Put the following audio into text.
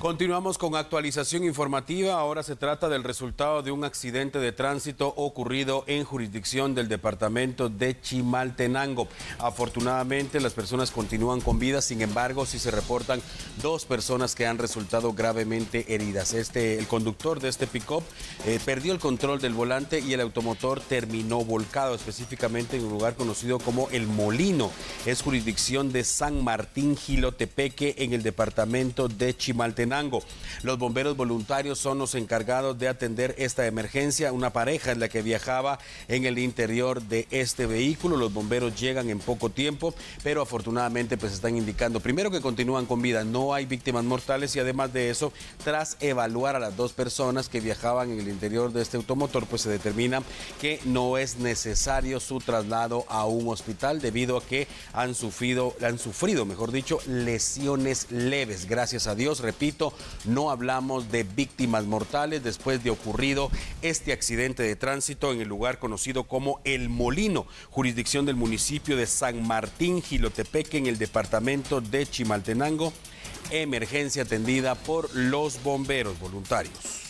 Continuamos con actualización informativa. Ahora se trata del resultado de un accidente de tránsito ocurrido en jurisdicción del departamento de Chimaltenango. Afortunadamente las personas continúan con vida, sin embargo sí se reportan dos personas que han resultado gravemente heridas. Este, el conductor de este pick-up eh, perdió el control del volante y el automotor terminó volcado, específicamente en un lugar conocido como El Molino. Es jurisdicción de San Martín Gilotepeque en el departamento de Chimaltenango. Los bomberos voluntarios son los encargados de atender esta emergencia. Una pareja es la que viajaba en el interior de este vehículo. Los bomberos llegan en poco tiempo, pero afortunadamente pues están indicando primero que continúan con vida, no hay víctimas mortales y además de eso, tras evaluar a las dos personas que viajaban en el interior de este automotor, pues se determina que no es necesario su traslado a un hospital debido a que han sufrido, han sufrido, mejor dicho, lesiones leves. Gracias a Dios, no hablamos de víctimas mortales después de ocurrido este accidente de tránsito en el lugar conocido como El Molino, jurisdicción del municipio de San Martín, Gilotepeque, en el departamento de Chimaltenango. Emergencia atendida por los bomberos voluntarios.